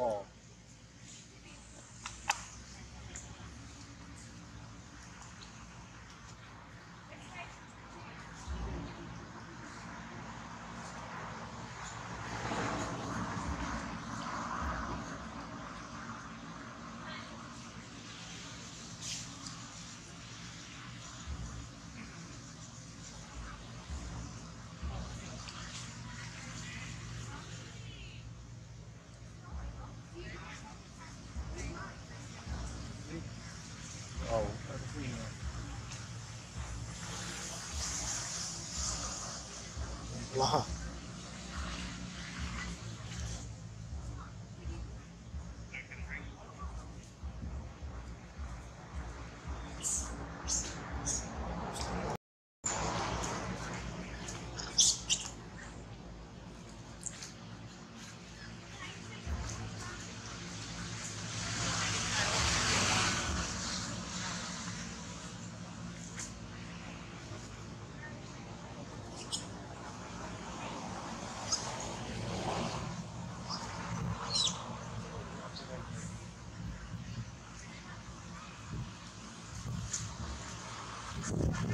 wall. 了哈。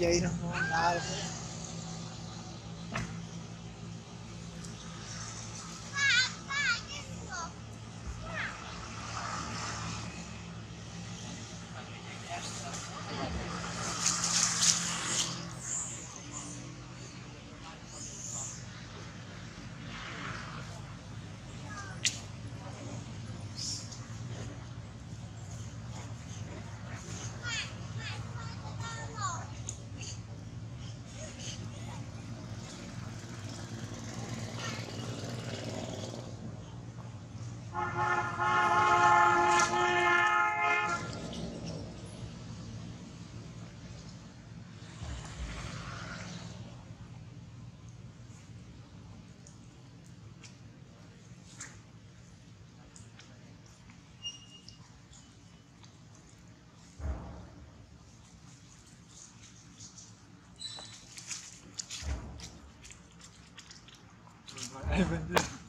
vậy thôi. Hey,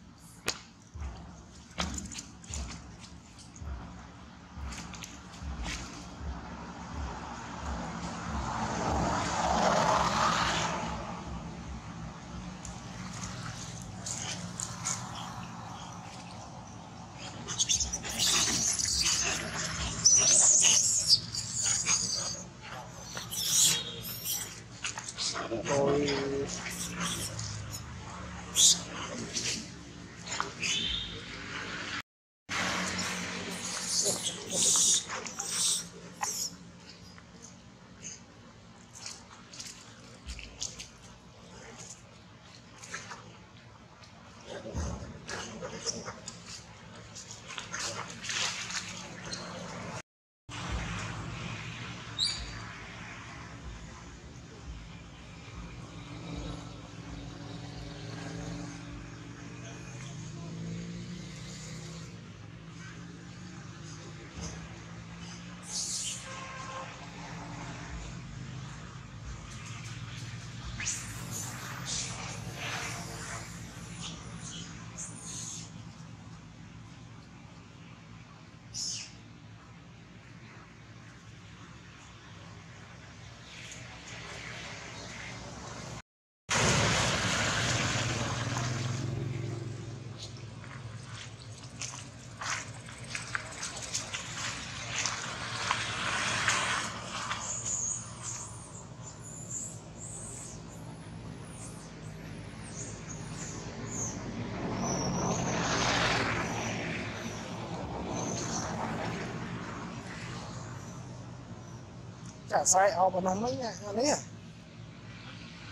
អាស្រ័យអោបនោះមិញអានេះ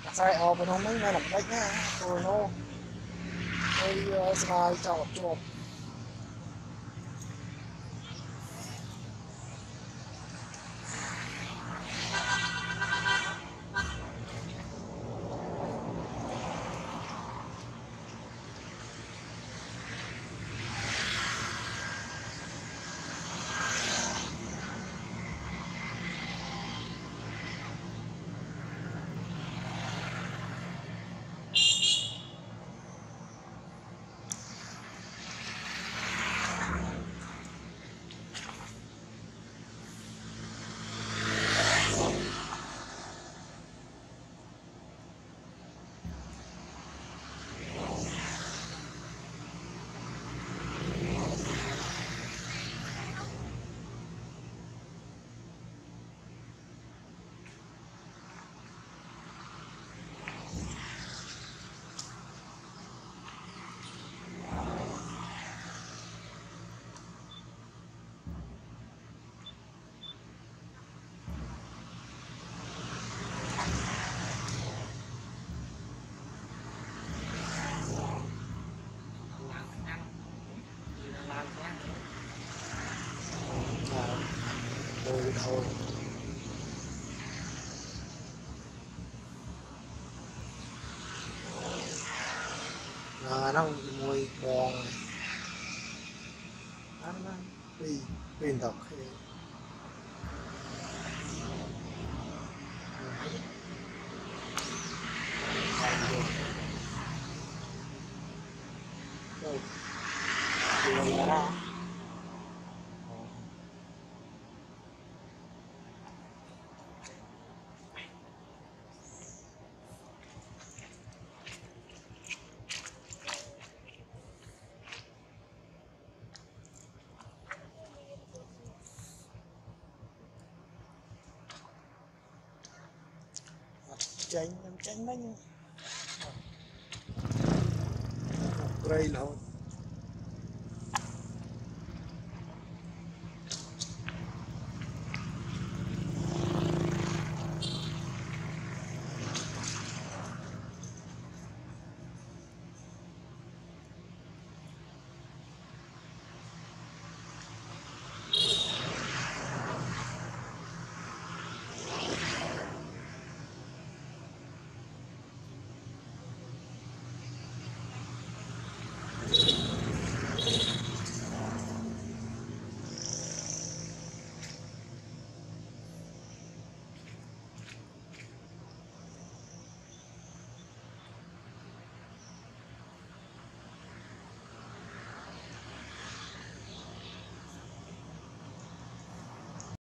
អាស្រ័យអោបនោះមិញមិនបាច់ណាព្រោះនោះអីស្ដាយចោលជាប់ à, nó mùi bòn nó nó đi pin thật tránh em tránh bánh cây là